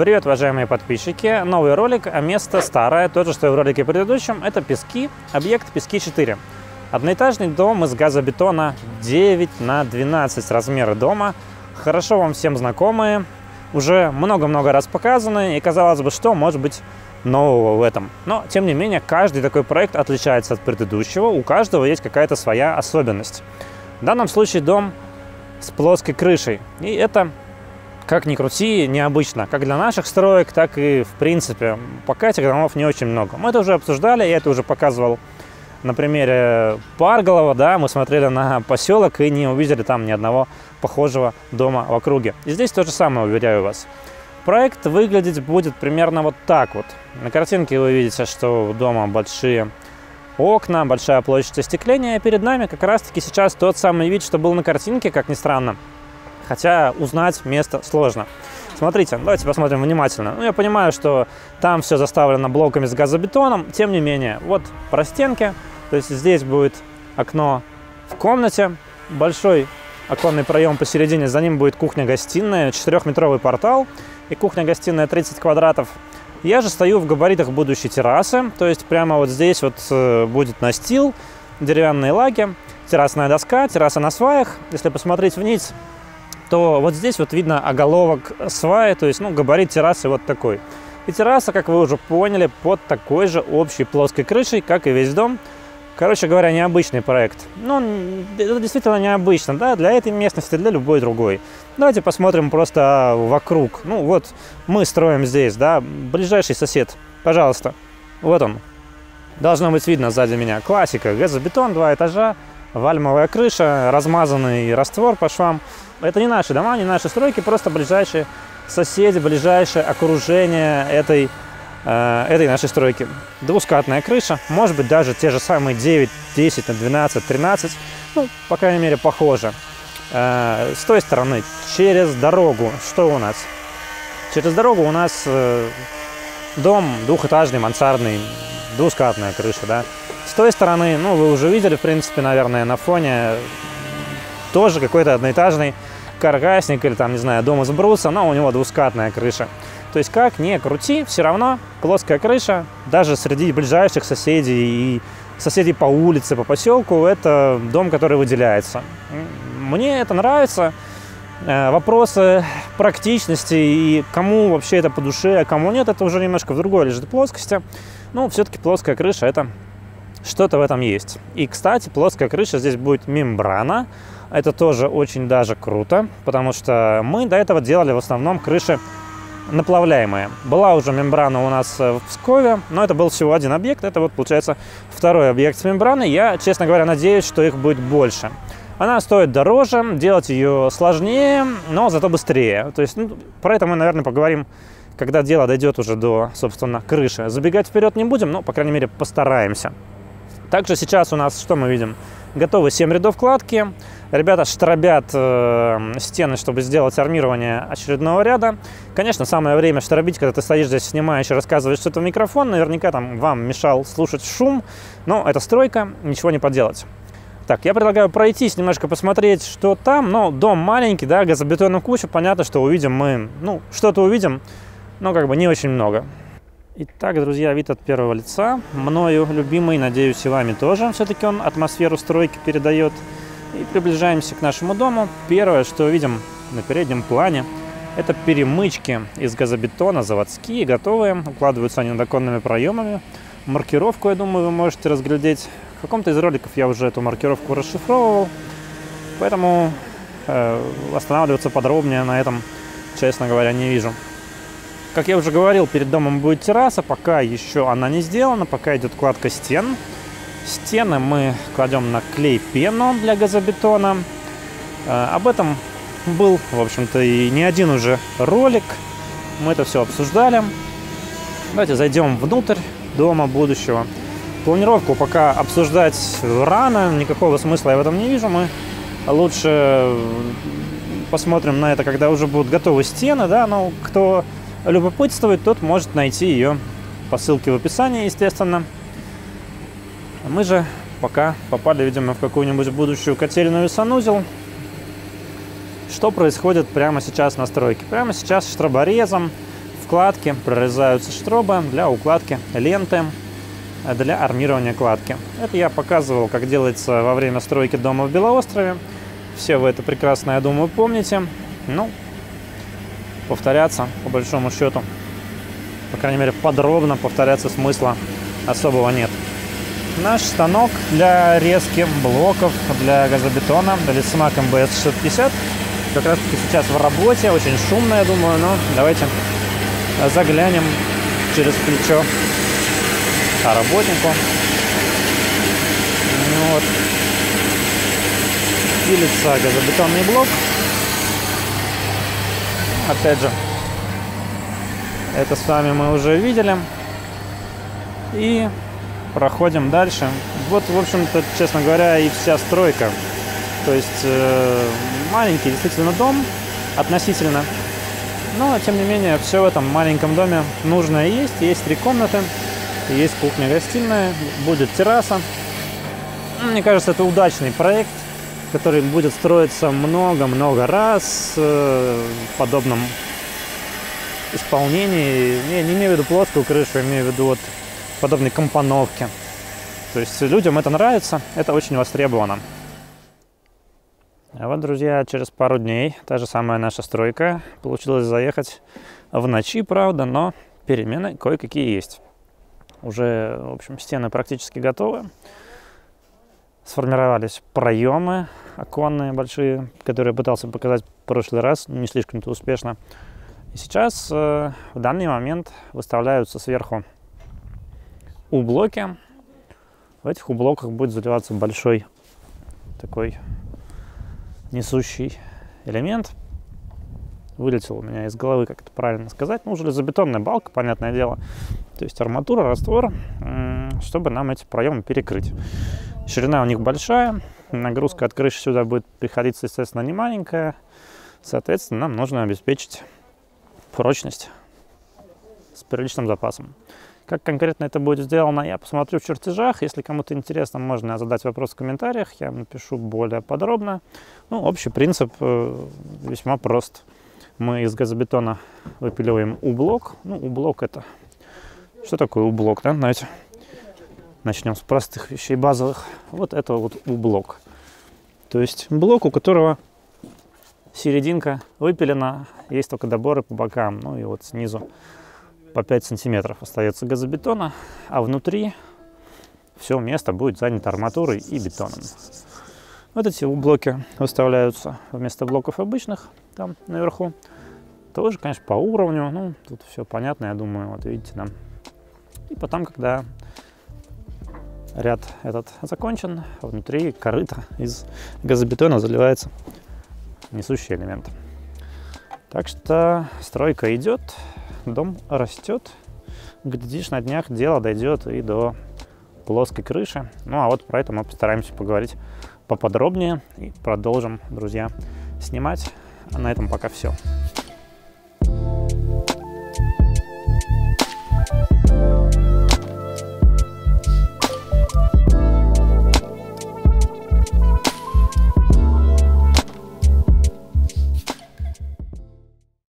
Привет, уважаемые подписчики! Новый ролик, а место старое, то же, что и в ролике предыдущем. Это Пески, объект Пески 4. Одноэтажный дом из газобетона 9 на 12 размеры дома. Хорошо вам всем знакомые, уже много-много раз показаны, и казалось бы, что может быть нового в этом. Но, тем не менее, каждый такой проект отличается от предыдущего, у каждого есть какая-то своя особенность. В данном случае дом с плоской крышей, и это как ни крути, необычно. Как для наших строек, так и в принципе. Пока этих домов не очень много. Мы это уже обсуждали, я это уже показывал на примере Парголова, да, мы смотрели на поселок и не увидели там ни одного похожего дома в округе. И здесь то же самое, уверяю вас. Проект выглядеть будет примерно вот так вот. На картинке вы видите, что у дома большие окна, большая площадь остекления. А перед нами как раз-таки сейчас тот самый вид, что был на картинке, как ни странно хотя узнать место сложно. Смотрите, давайте посмотрим внимательно. Ну, я понимаю, что там все заставлено блоками с газобетоном, тем не менее, вот простенки, то есть здесь будет окно в комнате, большой оконный проем посередине, за ним будет кухня-гостиная, 4-метровый портал и кухня-гостиная 30 квадратов. Я же стою в габаритах будущей террасы, то есть прямо вот здесь вот э, будет настил, деревянные лаги, террасная доска, терраса на сваях. Если посмотреть вниз, то вот здесь вот видно оголовок сваи, то есть ну, габарит террасы вот такой. И терраса, как вы уже поняли, под такой же общей плоской крышей, как и весь дом. Короче говоря, необычный проект. Ну, это действительно необычно, да, для этой местности, для любой другой. Давайте посмотрим просто вокруг. Ну, вот мы строим здесь, да, ближайший сосед, пожалуйста, вот он. Должно быть видно сзади меня. Классика, газобетон, два этажа, вальмовая крыша, размазанный раствор по швам. Это не наши дома, не наши стройки, просто ближайшие соседи, ближайшее окружение этой, э, этой нашей стройки. Двускатная крыша, может быть даже те же самые 9, 10, 12, 13, ну, по крайней мере, похоже. Э, с той стороны, через дорогу, что у нас? Через дорогу у нас э, дом двухэтажный, мансардный, двускатная крыша, да. С той стороны, ну, вы уже видели, в принципе, наверное, на фоне тоже какой-то одноэтажный каркасник или там, не знаю, дом из бруса, но у него двускатная крыша. То есть как ни крути, все равно плоская крыша, даже среди ближайших соседей и соседей по улице, по поселку, это дом, который выделяется. Мне это нравится. Э, вопросы практичности и кому вообще это по душе, а кому нет, это уже немножко в другой лежит плоскости. Ну, все-таки плоская крыша – это что-то в этом есть. И, кстати, плоская крыша здесь будет мембрана. Это тоже очень даже круто, потому что мы до этого делали в основном крыши наплавляемые. Была уже мембрана у нас э, в Пскове, но это был всего один объект. Это вот, получается, второй объект с мембраной. Я, честно говоря, надеюсь, что их будет больше. Она стоит дороже, делать ее сложнее, но зато быстрее. То есть ну, про это мы, наверное, поговорим, когда дело дойдет уже до, собственно, крыши. Забегать вперед не будем, но, по крайней мере, постараемся. Также сейчас у нас, что мы видим? Готовы 7 рядов кладки. Ребята штробят э, стены, чтобы сделать армирование очередного ряда. Конечно, самое время штробить, когда ты стоишь здесь, снимаешь и рассказываешь что-то в микрофон. Наверняка там вам мешал слушать шум, но это стройка, ничего не поделать. Так, я предлагаю пройтись, немножко посмотреть, что там. Но дом маленький, да, газобетонную кучу. Понятно, что увидим мы, ну, что-то увидим, но как бы не очень много. Итак, друзья, вид от первого лица. Мною любимый, надеюсь, и вами тоже. Все-таки он атмосферу стройки передает. И приближаемся к нашему дому. Первое, что видим на переднем плане, это перемычки из газобетона, заводские, готовые. Укладываются они над оконными проемами. Маркировку, я думаю, вы можете разглядеть. В каком-то из роликов я уже эту маркировку расшифровывал. Поэтому э, останавливаться подробнее на этом, честно говоря, не вижу. Как я уже говорил, перед домом будет терраса, пока еще она не сделана, пока идет кладка стен. Стены мы кладем на клей пену для газобетона. Э, об этом был, в общем-то, и не один уже ролик. Мы это все обсуждали. Давайте зайдем внутрь дома будущего. Планировку пока обсуждать рано, никакого смысла я в этом не вижу. Мы лучше посмотрим на это, когда уже будут готовы стены, да, но кто любопытствует, тот может найти ее по ссылке в описании, естественно. Мы же пока попали, видимо, в какую-нибудь будущую котельную санузел. Что происходит прямо сейчас на стройке? Прямо сейчас штроборезом в складки прорезаются штробы для укладки ленты для армирования кладки. Это я показывал, как делается во время стройки дома в Белоострове. Все вы это прекрасно, я думаю, помните. Ну, повторяться, по большому счету, по крайней мере, подробно повторяться смысла особого нет. Наш станок для резки блоков для газобетона Лесмак МБС 650 как раз таки сейчас в работе, очень шумно, я думаю, но давайте заглянем через плечо работнику. Ну вот. Пилится газобетонный блок. Опять же, это с вами мы уже видели. И проходим дальше. Вот, в общем-то, честно говоря, и вся стройка. То есть э, маленький действительно дом относительно. Но, тем не менее, все в этом маленьком доме нужное есть. Есть три комнаты, есть кухня-гостиная, будет терраса. Мне кажется, это удачный проект, который будет строиться много-много раз э, в подобном исполнении. Я не имею в виду плоскую крышу, имею в виду вот подобной компоновки. То есть людям это нравится, это очень востребовано. А вот, друзья, через пару дней та же самая наша стройка. Получилось заехать в ночи, правда, но перемены кое-какие есть. Уже, в общем, стены практически готовы. Сформировались проемы оконные большие, которые я пытался показать в прошлый раз, не слишком-то успешно. И сейчас, э, в данный момент, выставляются сверху У-блоки. В этих У-блоках будет заливаться большой такой несущий элемент. Вылетел у меня из головы, как это правильно сказать. Ну, железобетонная балка, понятное дело. То есть арматура, раствор, чтобы нам эти проемы перекрыть. Ширина у них большая, нагрузка от крыши сюда будет приходиться, естественно, не маленькая. Соответственно, нам нужно обеспечить прочность с приличным запасом. Как конкретно это будет сделано, я посмотрю в чертежах. Если кому-то интересно, можно задать вопрос в комментариях, я напишу более подробно. Ну, общий принцип э, весьма прост. Мы из газобетона выпиливаем У-блок. Ну, У-блок это... Что такое У-блок, да, знаете? Начнем с простых вещей, базовых. Вот это вот У-блок. То есть блок, у которого серединка выпилена, есть только доборы по бокам, ну и вот снизу по 5 сантиметров остается газобетона, а внутри все место будет занято арматурой и бетоном. Вот эти блоки выставляются вместо блоков обычных там наверху. Тоже, конечно, по уровню. Ну, тут все понятно, я думаю. Вот видите, да. И потом, когда ряд этот закончен, внутри корыта из газобетона заливается несущий элемент. Так что стройка идет дом растет. Глядишь, на днях дело дойдет и до плоской крыши. Ну, а вот про это мы постараемся поговорить поподробнее и продолжим, друзья, снимать. А на этом пока все.